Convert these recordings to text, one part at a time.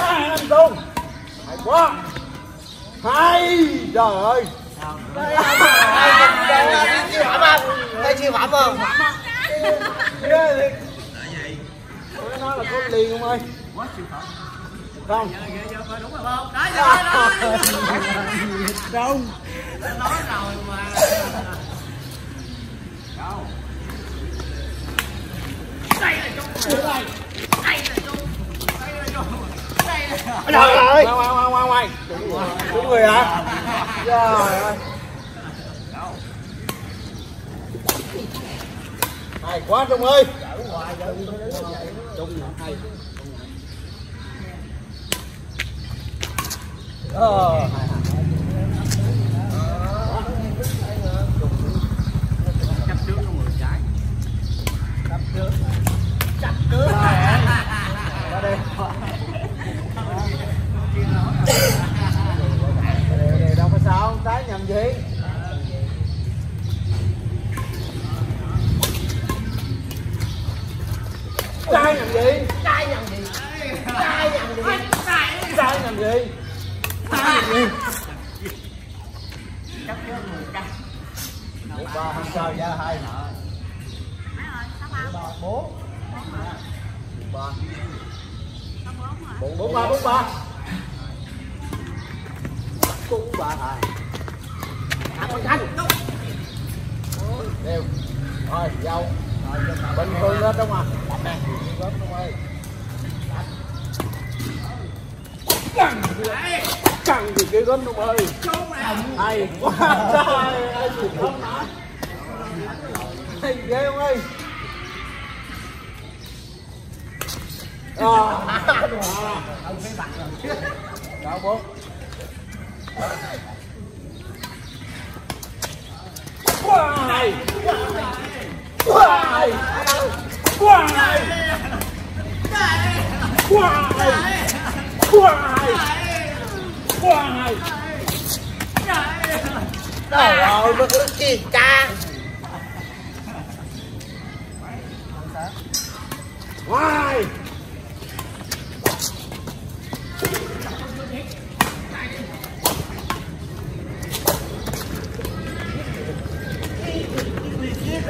hai năm tung hay quá. Hay trời ơi đây chịu phẩm không đây chịu phẩm không ghê thiệt. Tôi nói là có liền không ơi? Quá siêu phẩm không. Đúng rồi không. Đó giờ đó đâu đã nói rồi mà đâu đây là chung đây là chung đây là chung đây là trời ơi ngoài ngoài ngoài ngoài. Đúng người hả trời ơi. Hay quá, trung ơi. Trung hay ờ. Hay trước có 10 trái ra đây đâu có sao không tái nhầm gì trai nhầm gì trai nhầm gì trai nhầm gì trai nhầm gì trai nhầm gì chấp trước 10 trái Một ba không sao ra hai ba bốn ba bốn bốn ba. Cung ba bốn hai à con thanh đều. Rồi dâu bình thường hết đúng không ạ? Cần đúng thì kia gớm đúng ơi? Hay quá. Trời ơi ghê không ơi? Hay ghê trời ơi nó cứ gì cha.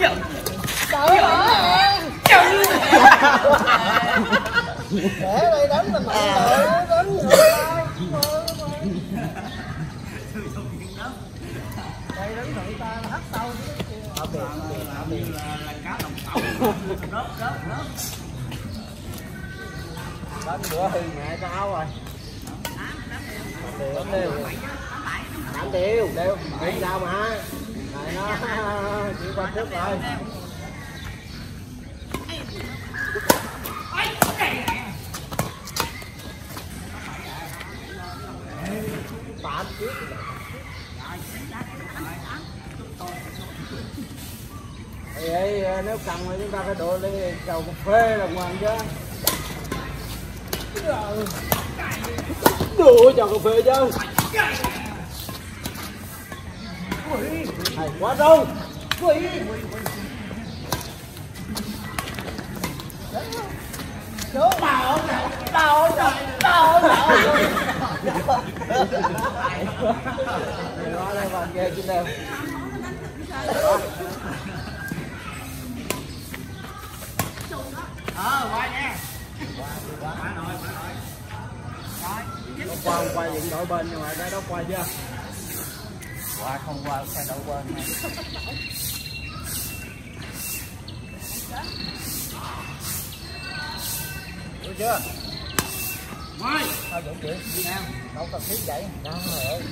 để đây đánh là mày à. đánh người ta đây đánh người ta là hắt sau như là, là cá đồng tàu rớt rớt rớt Đánh bữa thì mẹ tao rồi. Tám tiêu, Tám đều, sao mà. Này trước rồi. Tám trước. Ê, ê, nếu cần thì chúng ta phải đổ lên cầu cà phê là ngoan chứ đổ chầu cà phê chứ hay quá đâu Đố tao tao tao tao nói đây bạn ghê trên đây ờ qua nha qua rồi qua rồi nó quay quay qua dựng đội bên nhưng mà cái đó quay chưa qua không qua phải đậu bên chưa? Mai. thôi dũng chuyện đi nam đâu cần thiết vậy. Trời ơi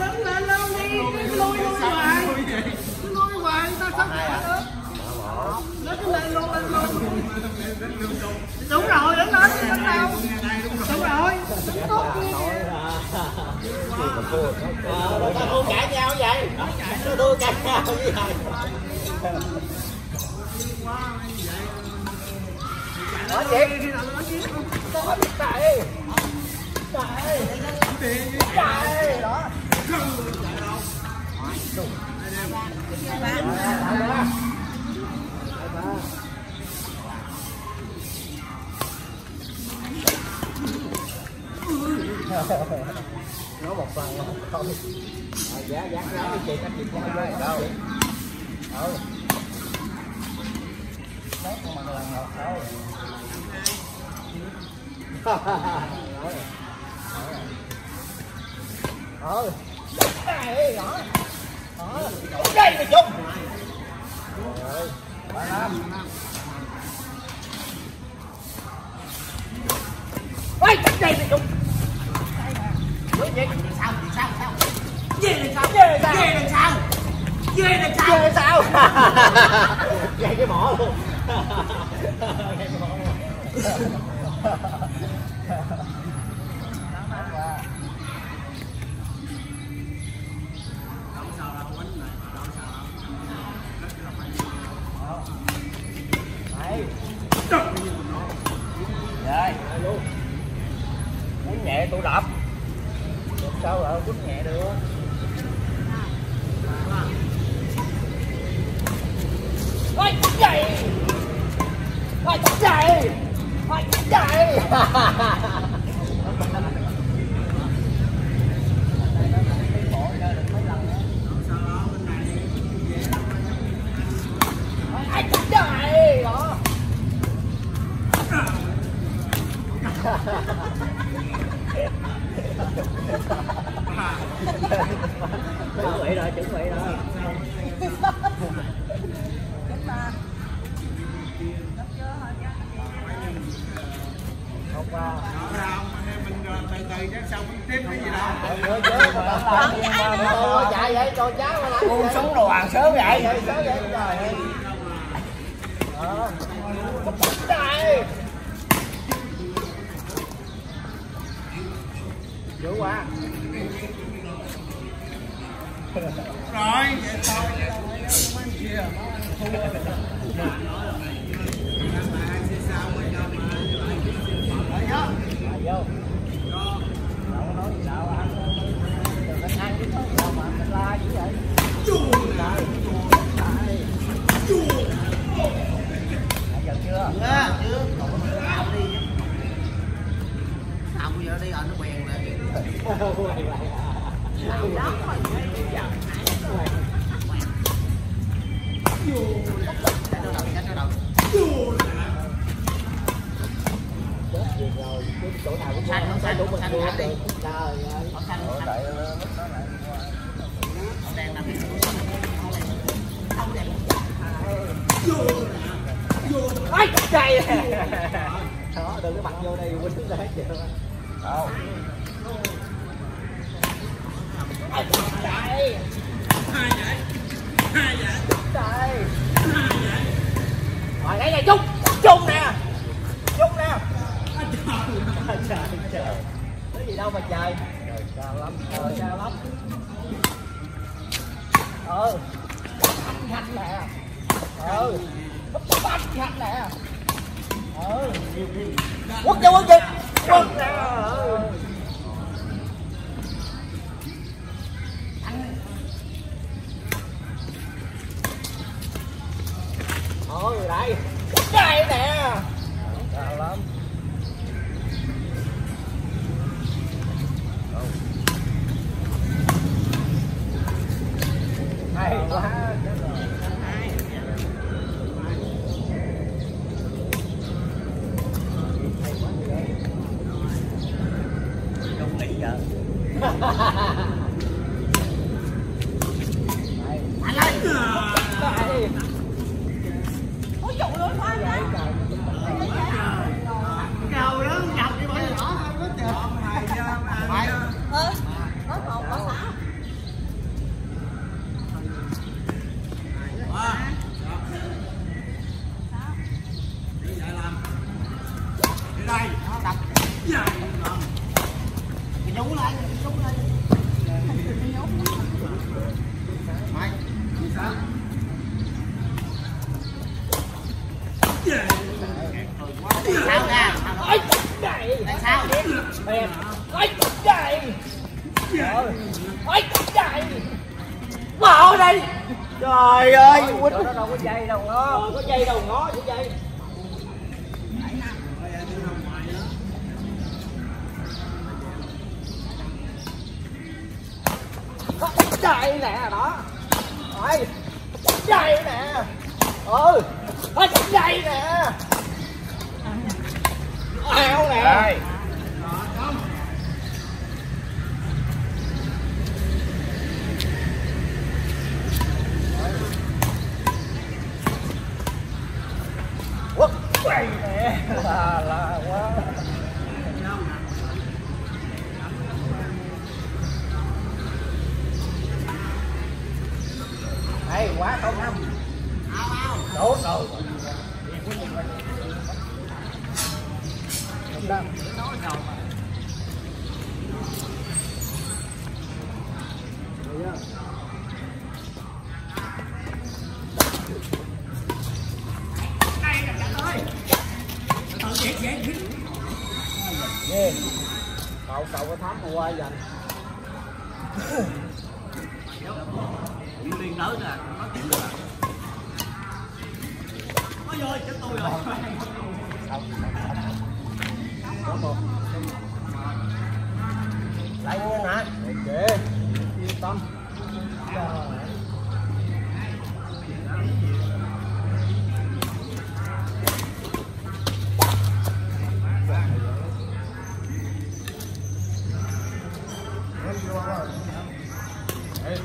Đứng lên lâu đi. Lui lui hoài. Lui hoài ta sắp được. Nó cứ lên luôn lên luôn. Đúng rồi, đứng lên đứng đâu. Đúng rồi. Đứng tốt đi. Ờ, tao thua cãi nhau vậy tao thua cãi nhau như vậy nói chuyện nói chạy chạy chạy đó nó một phần không không giá giá giá cái chị các chị có vô đâu đâu Đấy, không bằng lần một đâu ừ đây đó đó đây mày chung rồi ba năm Ôi, đây mày chung Nói sao thì sao sao Về làm sao? Về làm sao? về làm sao về làm sao Về sao? Gây cái mỏ luôn Gây cái mỏ luôn chỗ nào cũng Xanh, có xanh, chỗ mình xanh đi. trời ơi Ở xanh xanh lại Ông đang làm cái không đẹp Ôi, trời Đó, đừng cái mặt vô đây quýnh ra hết vậy đâu nè quất cho quất gì? Quất nè. Người đây đây nè. Cao lắm hay quá không nghĩ vậy anh ơi đây ôi dụ luôn thôi vậy trời cầu đó nhập đi bởi nhỏ hơn quá trời hai giờ hai giờ ờ có một có sáu ba đi lại làm đi đây đập dạy làm nhú lên nhú lên mày đi sao dạy sao nè ôi trời sao em ôi trời ôi trời. Bỏ đi trời ơi quýnh. nó đâu có dây đâu ngó. Có dây đâu ngó chỉ dây. Chạy nè đó. Rồi chạy nè. Ừ chạy nè. Áo nè quất quay nè là là quá hay quá không năm đổ rồi Đúng đó. Nghe. Cậu cậu có thám qua dành. cũng liên tới nè nó chịu được ôi ơi chết tôi rồi Có một. Lại luôn hả? Ok. Yên tâm. Rồi. Trời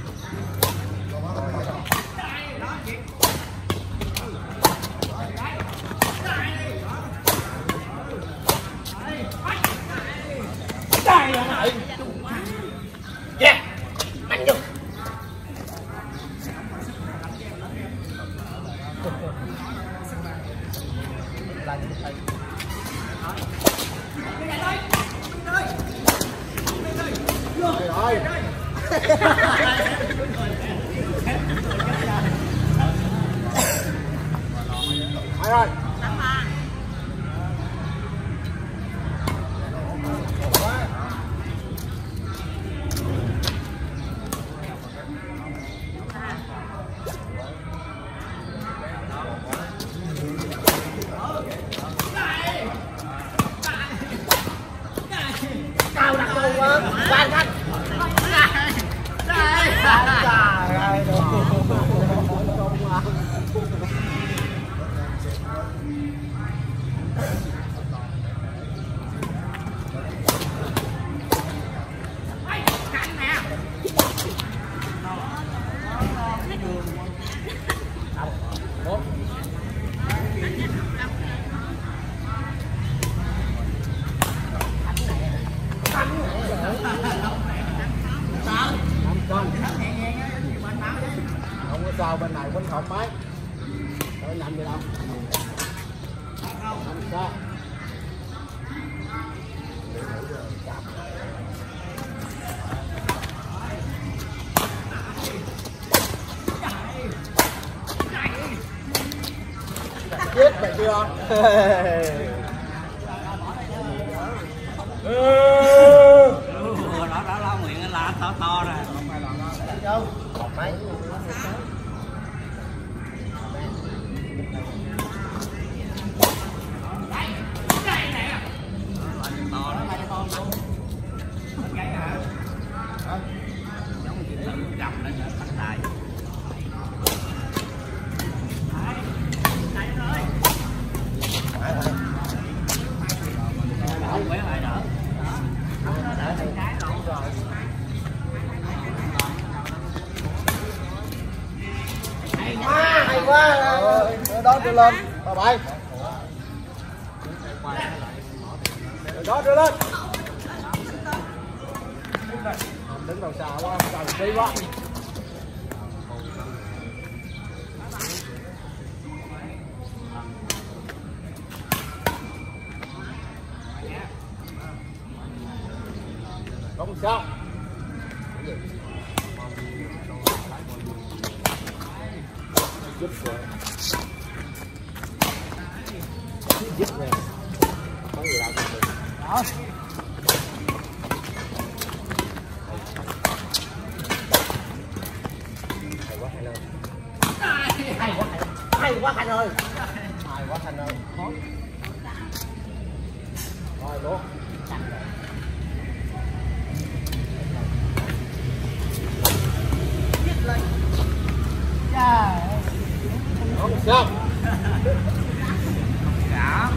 Rồi rồi. cao đặt luôn quá quan thanh trời ơi học máy rồi làm gì đâu không chết mày chưa? Ừ, đó đó đó nguyện là to to rồi. Lên. Ba bảy rồi, đó, đưa lên. Đứng đầu xà quá cần tí quá. Không sao hay quá thành ơi. Hay quá thành ơi. Rồi luôn không sao. Cả